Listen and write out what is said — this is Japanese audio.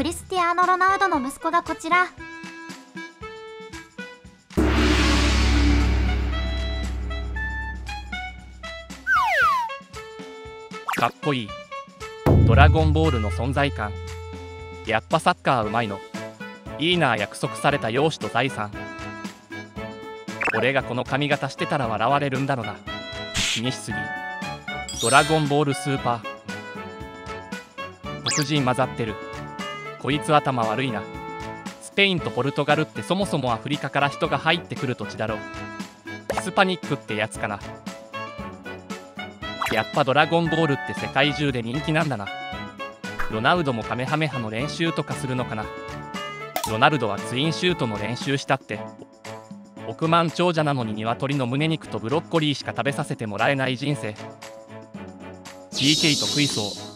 クリスティアーノ・ロナウドの息子がこちら。かっこいい。ドラゴンボールの存在感。やっぱサッカーうまいの。いいな約束された容姿と財産。俺がこの髪型してたら笑われるんだろな。気にしすぎドラゴンボールスーパー。黒人混ざってる。こいつ頭悪いな。スペインとポルトガルってそもそもアフリカから人が入ってくる土地だろ。ヒスパニックってやつかな。やっぱドラゴンボールって世界中で人気なんだな。ロナウドもカメハメハの練習とかするのかな。ロナルドはツインシュートの練習したって。億万長者なのに鶏の胸肉とブロッコリーしか食べさせてもらえない人生。GK とクイソー。